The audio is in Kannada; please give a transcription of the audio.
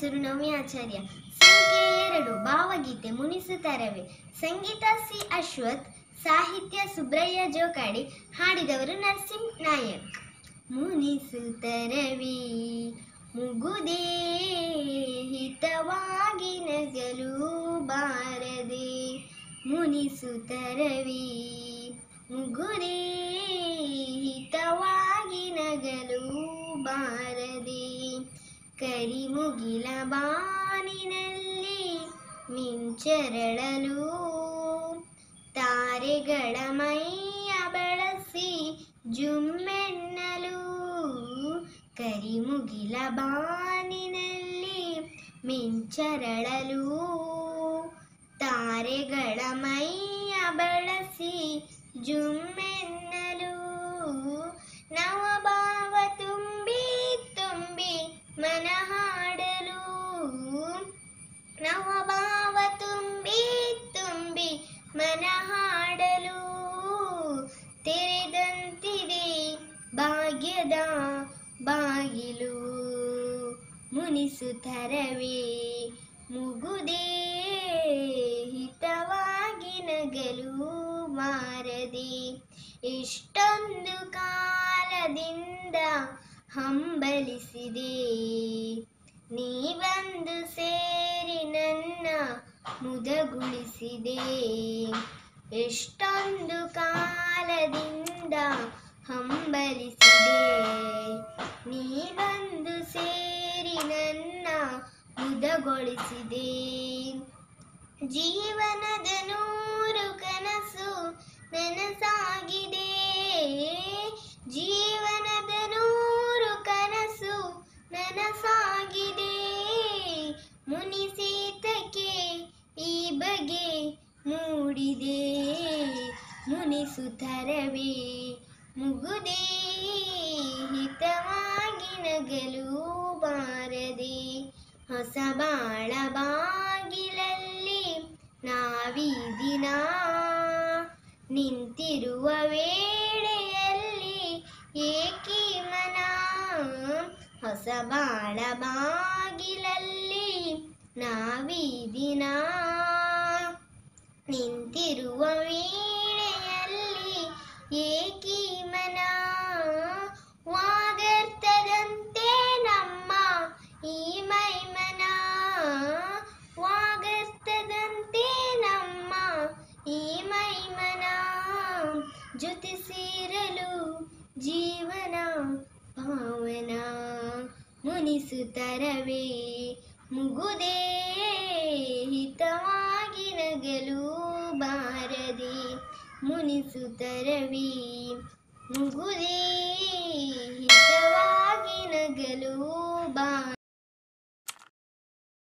ಹೆಸರು ಆಚಾರ್ಯ. ಸಂಖ್ಯೆ ಎರಡು, ಭಾವಗೀತೆ ಮುನಿಸುತ್ತರವೆ ಸಂಗೀತ ಸಿ ಅಶ್ವಥ್, ಸಾಹಿತ್ಯ ಸುಬ್ರಯ್ಯ ಜೋಕಾಡಿ, ಹಾಡಿದವರು ನರಸಿಂಹ ನಾಯಕ್. ಮುನಿಸುತ್ತರವಿ ಮುಗುದೇ, ಹಿತವಾಗಿ ನಗಲು ಬಾರದೆ. ಮುನಿಸುತ್ತರವಿ ಮುಗುದೇ ಕರಿಮುಗಿಲ ಬಾನಿನಲ್ಲಿ ಮಿಂಚರಳಲು ತಾರೆಗಳ ಮೈಯ ಬಳಸಿ ಜುಮ್ಮೆನ್ನಲು ಕರಿಮುಗಿಲ ಬಾನಿನಲ್ಲಿ ಮಿಂಚರಳಲು ತಾರೆಗಳ ಮೈಯ ಬಳಸಿ ಜುಮ್ಮೆನ್ನಲು ಭಾಗ್ಯದ ಬಾಗಿಲು ಮುನಿಸುತ್ತರವೇ. ಮುಗುದೇ ಹಿತವಾಗಿ ನಗಲು ಮಾರದೆ ಇಷ್ಟೊಂದು ಕಾಲದಿಂದ ಹಂಬಲಿಸಿದೆ. ನೀ ಬಂದು ಸೇರಿ ನನ್ನ ಮುದಗುಳಿಸಿದೆ. ಎಷ್ಟೊಂದು ಕಾಲದಿಂದ ಹಂಬಲಿಸಿದೆ. ನೀ ಬಂದು ಸೇರಿ ನನ್ನ ಮುದಗೊಳಿಸಿದೆ. ಜೀವನದ ನೂರು ಕನಸು ನನಸಾಗಿದೆ. ಜೀವನದ ನೂರು ಕನಸು ನನಸಾಗಿದೆ. ಮುನಿಸೀತಕ್ಕೆ ಈ ಬಗೆ ಮೂಡಿದೆ. ಮುನಿಸುತ್ತರವೇ ಮುಗುದೇ ಹಿತವಾಗಿ ನಗಲು ಬಾರದೆ, ಹೊಸ ಬಾಳ ಬಾಗಿಲಲ್ಲಿ ನಾವೀ ದಿನ ನಿಂತಿರುವ ವೇಳೆಯಲ್ಲಿ ಏಕೆ ಮನ. ಹೊಸ ಬಾಳ ಬಾಗಿಲಲ್ಲಿ ನಾವೀ ದಿನ ನಿಂತಿರುವ ವೇಳೆಯಲ್ಲಿ ಏಕಿ ಮೈಮನ ಜೊತೆ ಸೇರಲು ಜೀವನ ಪಾವನ ಮುನಿಸುತ್ತರವೇ ಮುಗುದೇ ಹಿತವಾಗಿ ನಗಲು ಬಾರದೆ ಮುನಿಸುತ್ತರವೇ ಮುಗುದೇ